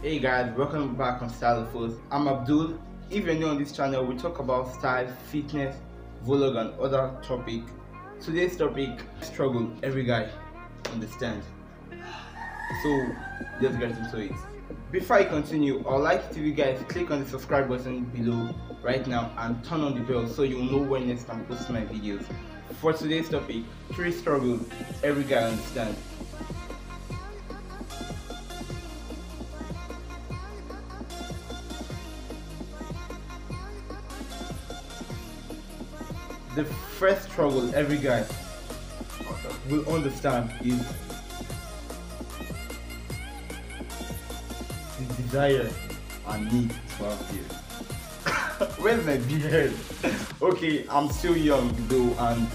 Hey guys, welcome back on Style Afos. I'm Abdul. If you're new on this channel, we talk about style, fitness, vlog and other topic. Today's topic, struggle every guy understand. So let's get into it. Before I continue, I'd like if you guys click on the subscribe button below right now and turn on the bell so you'll know when next time I post my videos. For today's topic, three struggles every guy understand. The first struggle every guy will understand is the desire and need to have beard. Where's my beard? okay, I'm still young though, and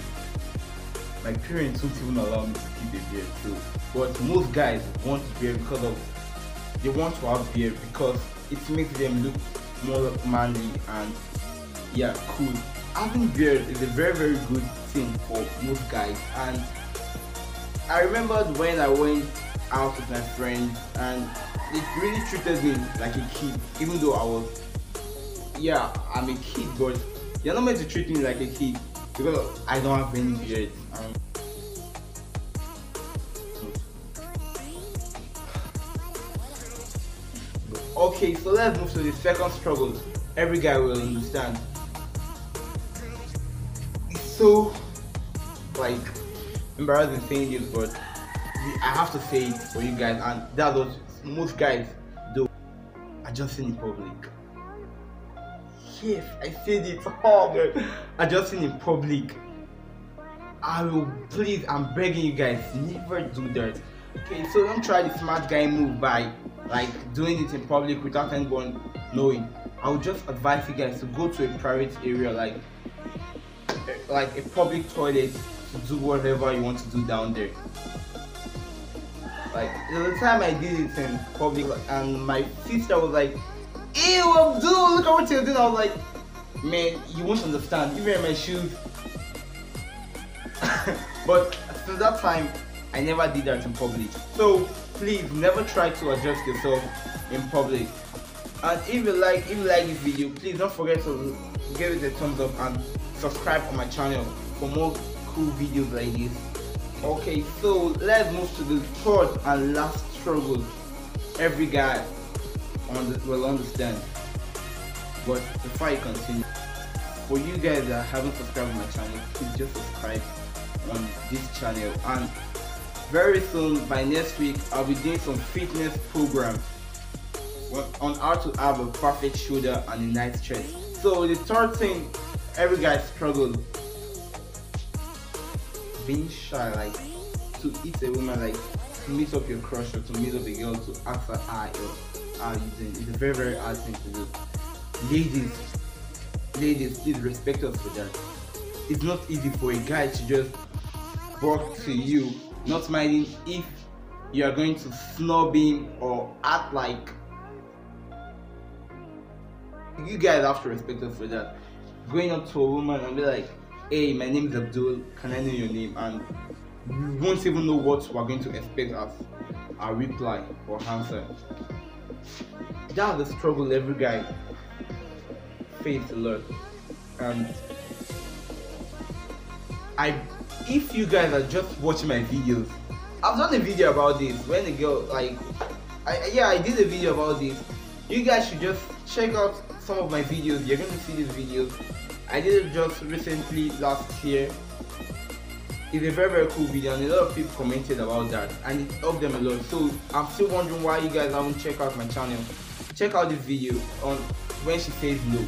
my parents won't even allow me to keep a beard too. But most guys want beard because of they want to have beard because it makes them look more manly and yeah, cool having beard is a very very good thing for most guys. And I remembered when I went out with my friends and it really treated me like a kid even though I was yeah I'm a kid but you're not meant to treat me like a kid because I don't have any beard and um, okay so let's move to the second struggle every guy will understand so like embarrassing saying this, but I have to say it for you guys, and that's what most guys do. I just Adjusting in public. Yes, I said it. Oh man, adjusting in public. I will please, I'm begging you guys, never do that. Okay, so don't try the smart guy move by like doing it in public without anyone knowing. I would just advise you guys to go to a private area like like a public toilet to do whatever you want to do down there. Like the time I did it in public and my sister was like, Ew Abdul, look at what you're doing. I was like, man, you won't understand. Even my shoes. but since that time I never did that in public. So please never try to adjust yourself in public. And if you like if you like this video, please don't forget to give it a thumbs up and subscribe on my channel for more cool videos like this. Okay so let's move to the third and last struggle every guy on will understand. But before I continue for you guys that haven't subscribed to my channel please just subscribe on this channel. And very soon by next week I'll be doing some fitness program on how to have a perfect shoulder and a nice chest. So the third thing every guy struggles being shy, like to eat a woman, like to meet up your crush or to meet up a girl to ask her how are you doing. It's a very very hard thing to do. Ladies, ladies, please respect us for that. It's not easy for a guy to just walk to you, not minding if you are going to snub him or act like you guys have to respect us for that going up to a woman and be like, hey, my name is Abdul, can I know your name? And we won't even know what we're going to expect as a reply or answer. That's the struggle every guy faces a lot. And I, if you guys are just watching my videos, I've done a video about this when a girl like, I yeah I did a video about this. You guys should just check out some of my videos. You're going to see these videos I did it just recently last year. It's a very very cool video and a lot of people commented about that and it helped them a lot. So I'm still wondering why you guys haven't checked out my channel. Check out this video on when she says no.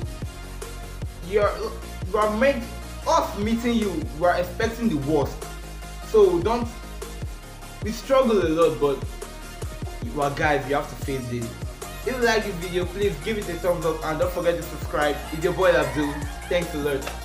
You're you are meant us meeting you, we're expecting the worst. So don't we struggle a lot but are guys, you have to face this. If you like this video, please give it a thumbs up and don't forget to subscribe. It's your boy Abdul. Thanks a lot.